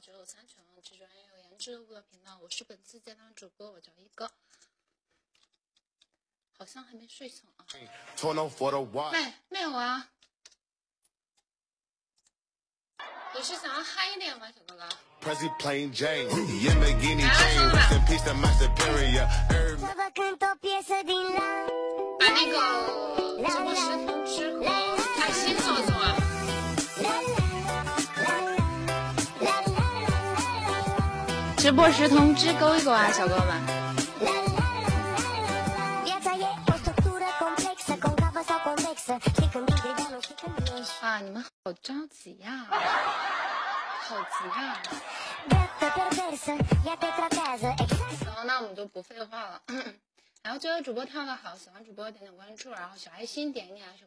九九三全网最专业、有颜值的娱乐频道，我是本次接单主播，我叫一哥，好像还没睡醒啊。没没有啊？你是想要嗨一点吗，小哥哥？把那个直播时通知直播时通知勾一勾啊，小哥哥们！啊，你们好着急呀，好急呀！行，那我们就不废话了。然后觉得主播跳的好，喜欢主播点点关注，然后小爱心点一点啊，小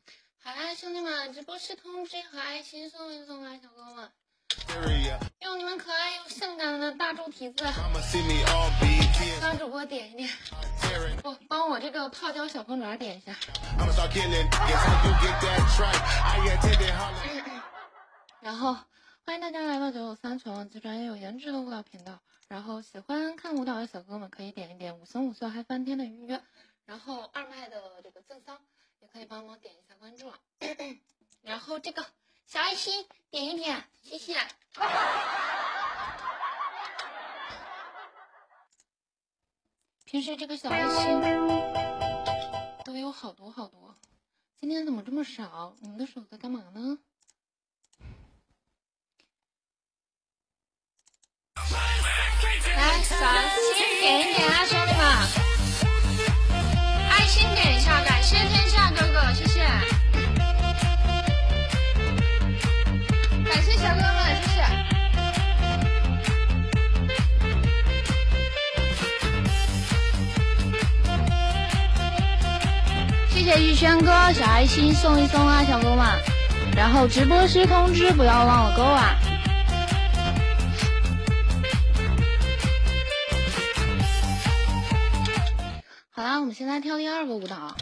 们，直播室通知和爱心送一送啊，小哥们。用你们可爱又性感的大猪蹄子，帮主播点一点，不帮我这个泡椒小凤爪点一下。然后欢迎大家来到九九三全网最专业有颜值的舞蹈频道。然后喜欢看舞蹈的小哥们可以点一点五星五色嗨翻天的预约。然后二麦的这个赠桑也可以帮忙点一下关注。然后这个。小爱心点一点，谢谢。平时这个小爱心都有好多好多，今天怎么这么少？你们的手在干嘛呢？来，小爱心点一点啊，轩哥，小爱心送一送啊，小哥们。然后直播时通知不要忘了勾啊。好啦，我们现在跳第二个舞蹈。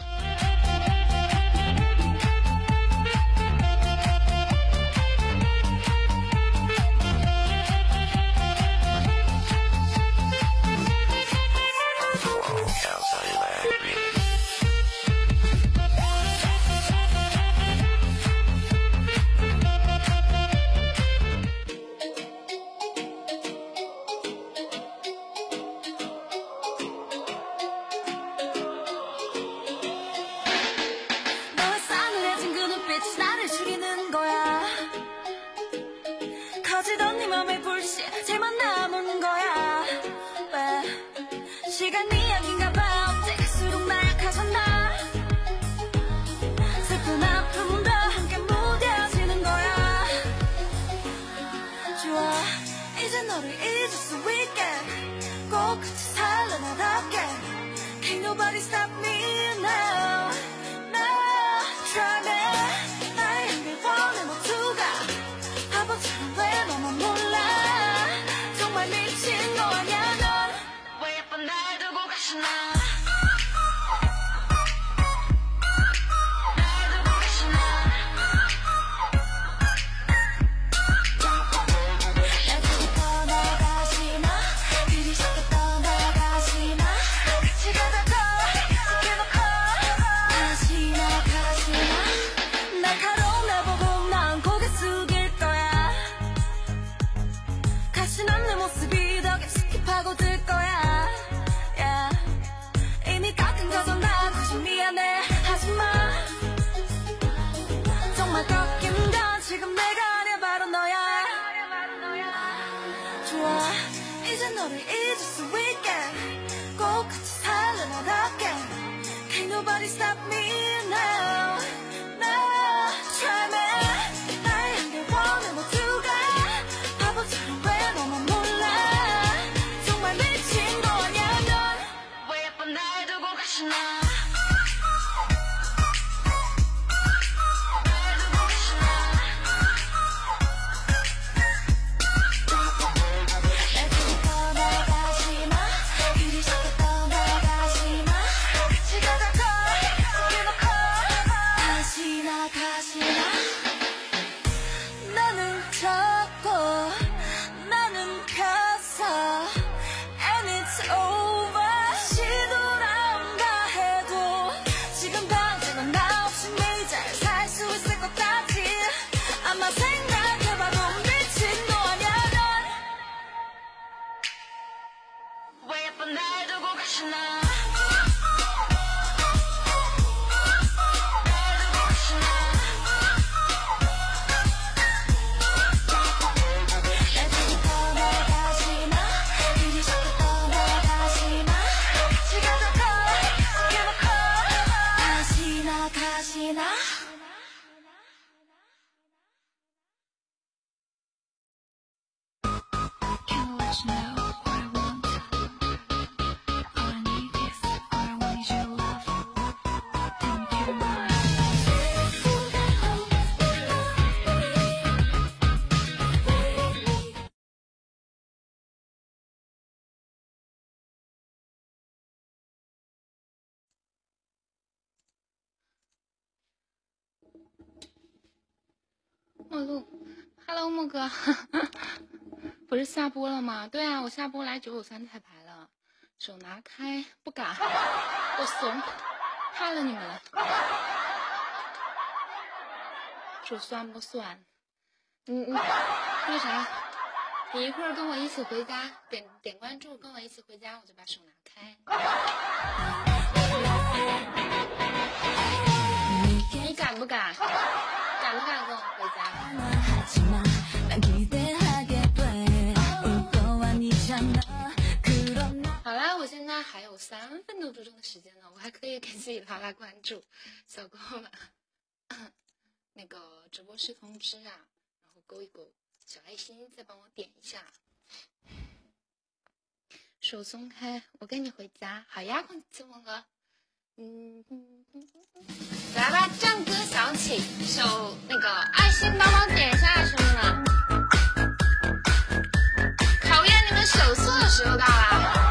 너를 잊을 수 있게 꼭 같이 살아나답게 Can't nobody stop me now Krishna. 陌路，Hello，莫哥，不是下播了吗？对啊，我下播来九九三彩排了，手拿开，不敢，我怂，怕了你们了。手酸不酸？你你那啥？你一会儿跟我一起回家，点点关注，跟我一起回家，我就把手拿开。你敢不敢？不敢跟我回家？好啦，我现在还有三分多钟的时间呢，我还可以给自己拉拉关注，小哥们，那个直播室通知啊，然后勾一勾小爱心，再帮我点一下，手松开，我跟你回家，好呀，空气风哥。来吧，战歌响起，手那个爱心帮忙点一下，兄弟们，考验你们手速的时候到了。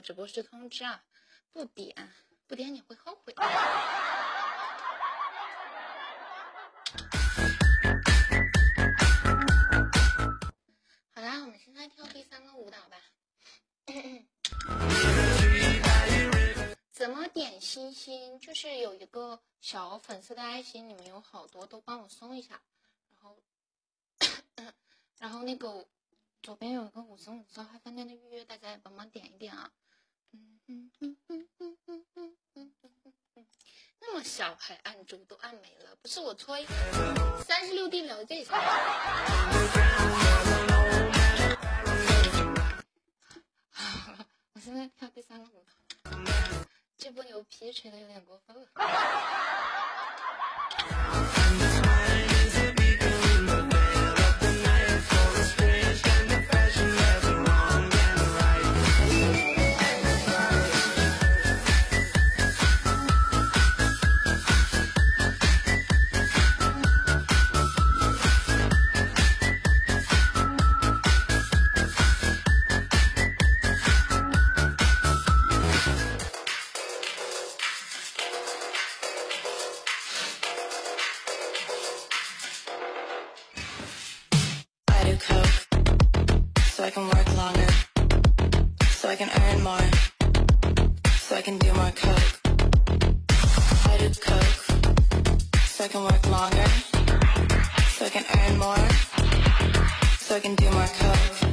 直播室通知啊，不点不点你会后悔。好啦，我们现在跳第三个舞蹈吧。怎么点星星？就是有一个小粉色的爱心，里面有好多都帮我送一下，然后 然后那个。左边有一个五层五色嗨饭店的预约，大家也帮忙点一点啊！那么小还按住，都按没了，不是我吹。三十六 D 了解一下。我现在跳第三个舞，这波牛皮吹的有点过分了。So I can work longer, so I can earn more, so I can do more coke.